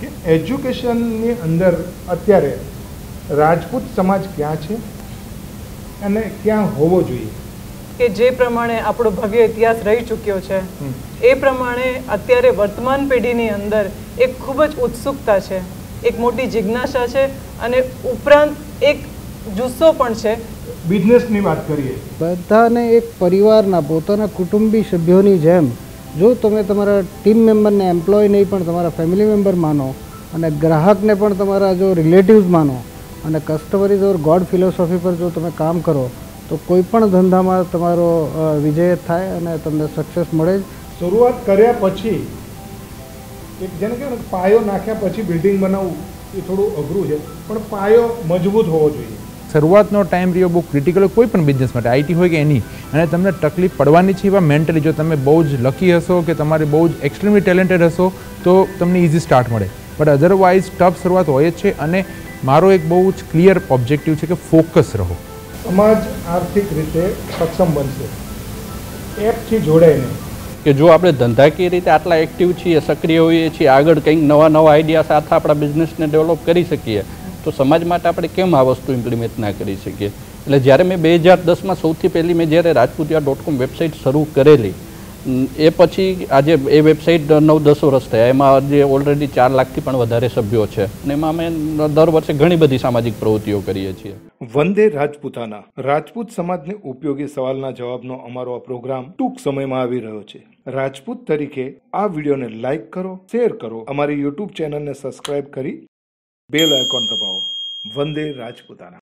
કે એજ્યુકેશનની અંદર અત્યારે રાજપૂત સમાજ ક્યાં છે અને ક્યાં હોવો જોઈએ? કે જે પ્રમાણે આપણો ભવ્ય ઇતિહાસ રહી ચૂક્યો છે એ પ્રમાણે અત્યારે વર્તમાન પેઢીની અંદર એક ખૂબ જ ઉત્સુકતા છે એક મોટી જિજ્ઞાસા છે અને ઉપરાંત એક જુસ્સો પણ છે. બિઝનેસની વાત કરીએ. બધાને એક પરિવારના પોતાના કુટુંબી સભ્યોની જેમ જો તમે તમારા ટીમ મેમ્બરને એમ્પ્લોય નહીં પણ તમારા ફેમિલી મેમ્બર માનો અને ગ્રાહકને પણ તમારા જો રિલેટિવ્સ માનો અને customer is our god philosophy પર જો તમે કામ કરો, તો કોઈ પણ ધંધામાં તમારો વિજય થાય અને તમને સક્સેસ મળે શરૂઆત કર્યા પછી, એક જેને કે પાયો નાખ્યા પછી બિલ્ડિંગ બનાવવું એ થોડું અઘરું છે, પણ પાયો મજબૂત હોવો જોઈએ. શરૂઆતનો ટાઈમ રહ્યો બહુ ક્રિટિકલ કોઈ પણ બિઝનેસ માટે આઈટી હોય કે એની અને તમને તકલીફ પડવાની છે એવા મેન્ટલી જો તમે બહુ જ લકી હશો કે તમારે બહુ જ એક્સ્ટ્રીમલી ટેલેન્ટેડ હશો તો તમને ઇઝી સ્ટાર્ટ મળે. બટ અધરવાઇઝ ટફ શરૂઆત હોય જ છે અને મારો એક બહુ જ ક્લિયર ઓબ્જેક્ટિવ છે કે ફોકસ રહો. સમાજ આર્થિક રીતે સક્ષમ બનશે. એપથી જોડાઈને કે જો આપણે ધંધાકીય રીતે આટલા એક્ટિવ છીએ સક્રિય હોઈએ છીએ આગળ કંઈક નવા નવા આઈડિયા સાથે આપણા બિઝનેસને ડેવલપ કરી શકીએ તો સમાજ માટે આપણે કેમ આ વસ્તુ ઇમ્પ્લિમેન્ટ ના કરી શકીએ? એટલે જ્યારે મેં બે હજાર દસમાં સૌથી પહેલી મેં જ્યારે રાજપૂતિયા ડોટ કોમ વેબસાઇટ શરૂ કરેલી એ પછી આજે એ વેબસાઇટ નવ દસ વર્ષ થયા. એમાં આજે ઓલરેડી ચાર લાખથી પણ વધારે સભ્યો છે. અને એમાં અમે દર વર્ષે ઘણી બધી સામાજિક પ્રવૃત્તિઓ કરીએ છીએ. વંદે રાજપૂતાના. રાજપૂત સમાજને ઉપયોગી સવાલના જવાબનો અમારો આ પ્રોગ્રામ ટૂંક સમયમાં આવી રહ્યો છે. રાજપૂત તરીકે આ વિડીયોને લાઇક કરો, શેર કરો. અમારી યુટ્યુબ ચેનલને સબસ્ક્રાઇબ કરી બેલ આઇકોન દબાવો. વંદે રાજપૂતાના.